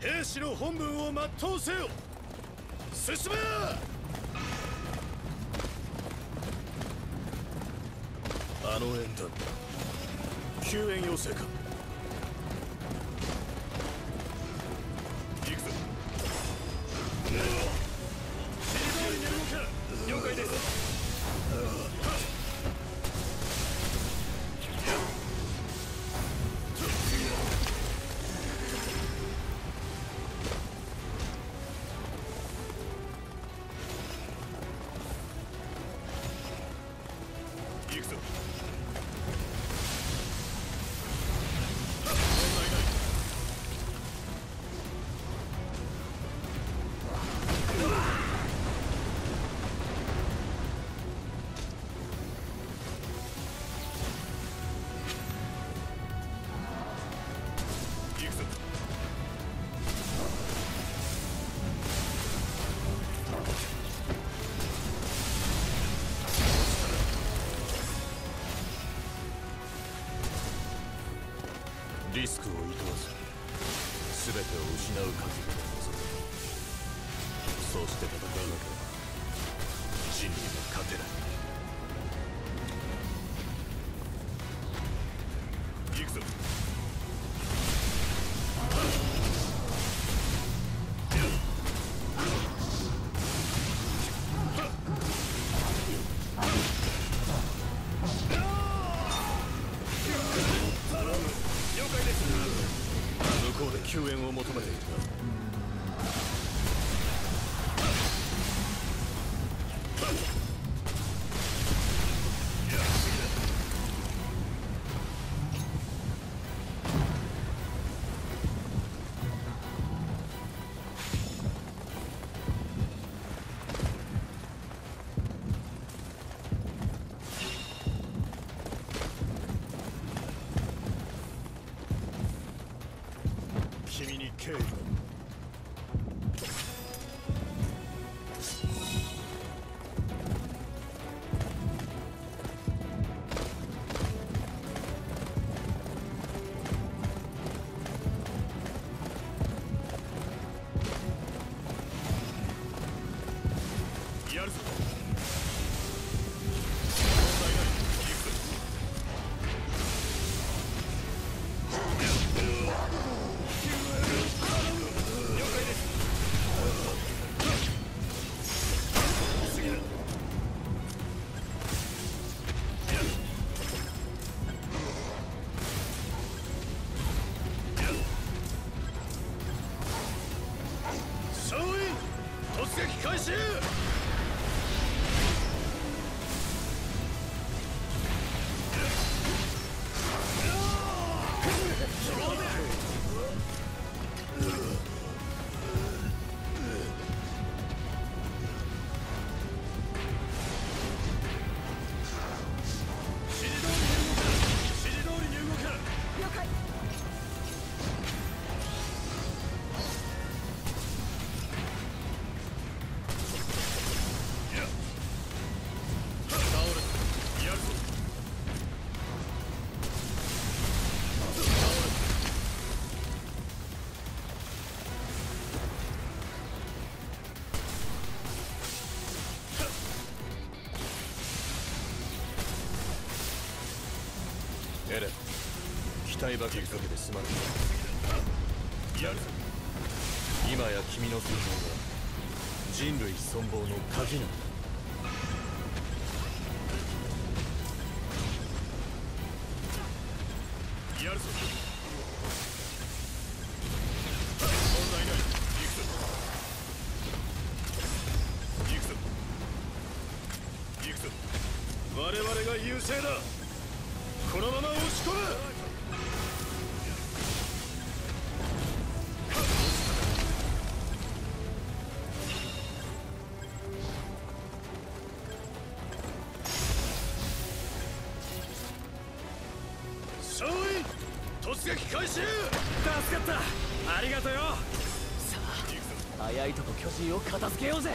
兵士の本分を全うせよ。進めあの縁談救援要請か。リスクをいとわず全てを失う覚悟で臨むそうして戦わなければ人類は勝てない。エレン期待ばかりかけてすまないやる。ぞ今や君の存在は人類存亡の鍵なんだ。やるぞ。問題ない。行くぞ。行くぞ。行くぞ。我々が優勢だ。撃開始助かったありがとよさあ早いとこ巨人を片付けようぜ。